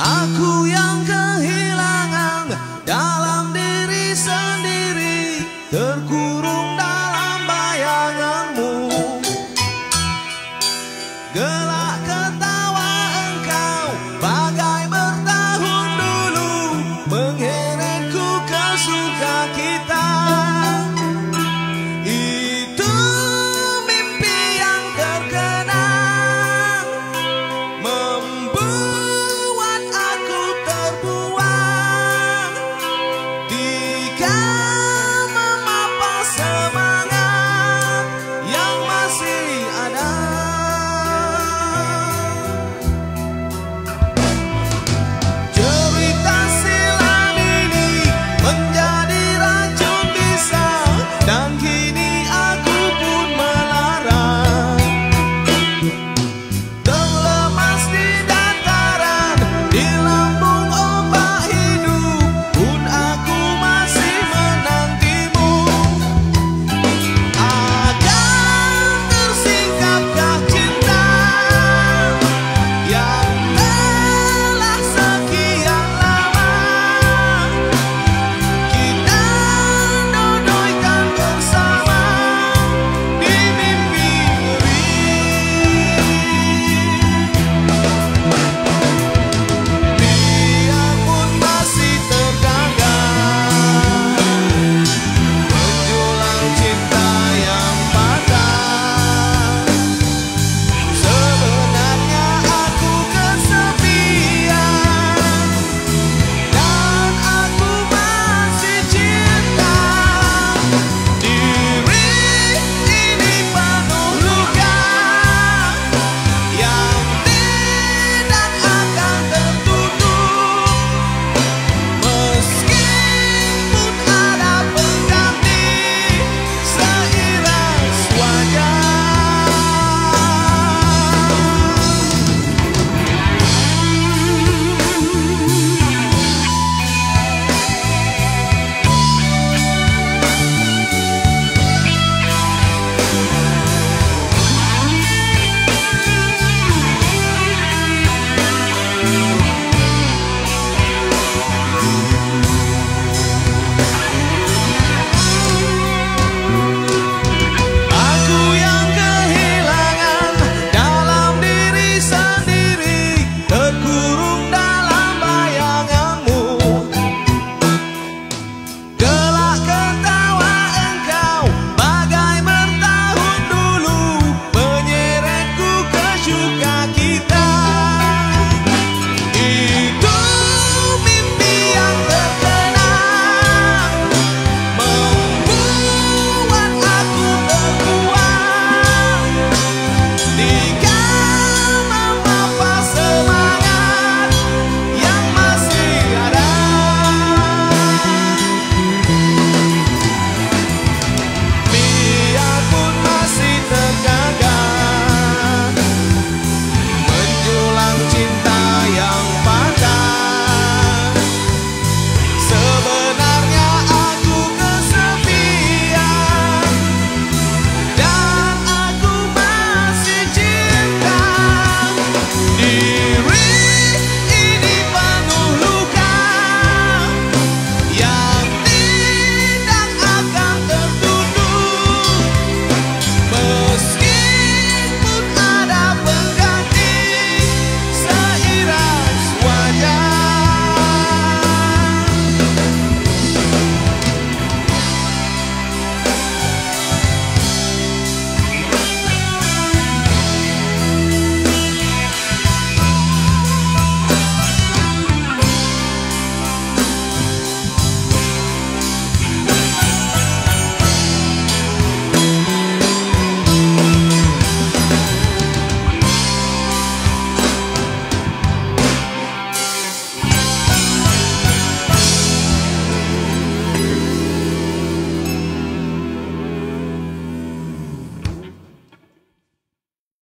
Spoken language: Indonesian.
Aku yang ke